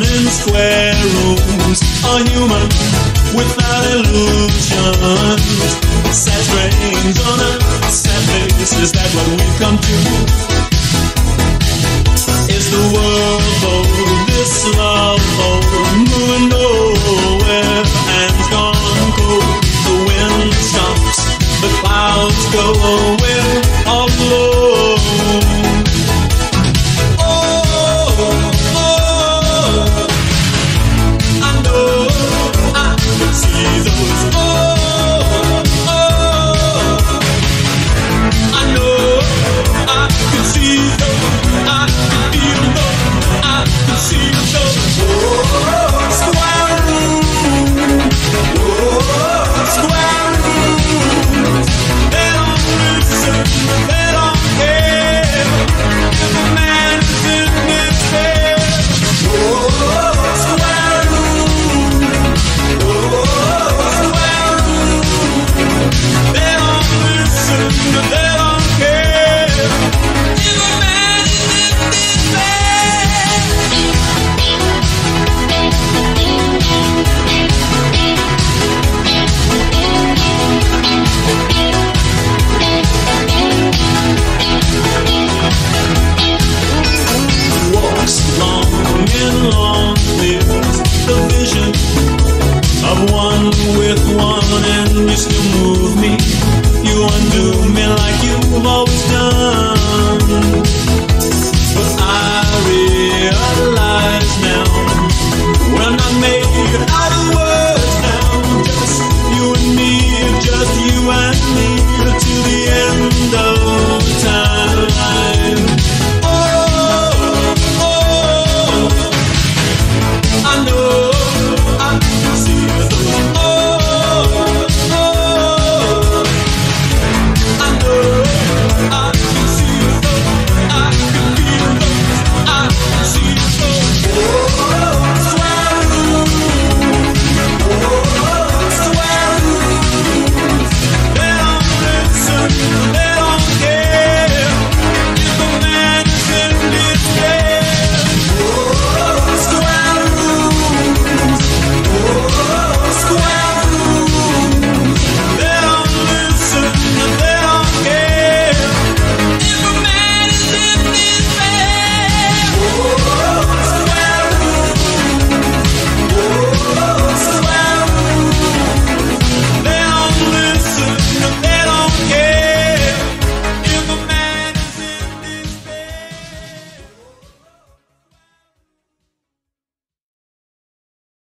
square rooms. A human without illusions. Sad strange on a sad face. Is that what we come to? Is the world bold? This love bold? Moving nowhere and gone cold. The wind stops, the clouds go one with one and just still move.